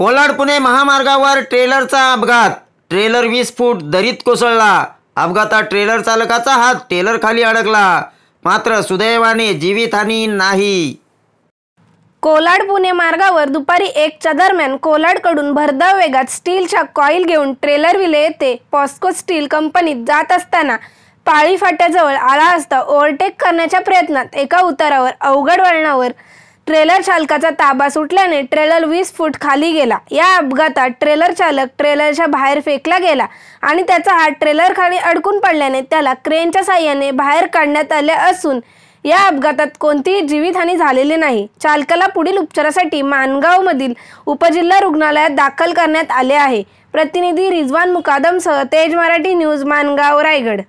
कोलाड पुणे महामार्गावर ट्रेलरचा अपघात. ट्रेलर वीस फूट दरीत कोसळला. अपघातात ट्रेलर चालकाचा हात ट्रेलर खाली अडकला. मात्र सुदैवाने जीवितहानी नाही. कोलाड पुणे मार्गावर दुपारी एकच्या दरम्यान कोलाडकडून भरधाव वेगात स्टीलच्या कॉईल घेऊन ट्रेलर विले येथे पॉस्को स्टील कंपनीत जात असताना पाळी फाट्याजवळ आला असता ओव्हरटेक करण्याच्या प्रयत्नात एका उतारावर अवघड वळणावर ट्रेलर चालकाचा ताबा सुटल्याने ट्रेलर वीस फूट खाली गेला. या अपघातात ट्रेलर चालक ट्रेलरच्या बाहेर फेकला गेला आणि त्याचा हात ट्रेलर खाली अडकून पडल्याने त्याला क्रेनच्या साह्याने बाहेर काढण्यात आले असून या अपघातात कोणतीही जीवितहानी झालेली नाही. चालकाला पुढील उपचारासाठी माणगावमधील उपजिल्हा रुग्णालयात दाखल करण्यात आले आहे. प्रतिनिधी रिजवान मुकादमसह तेज मराठी न्यूज माणगाव रायगड.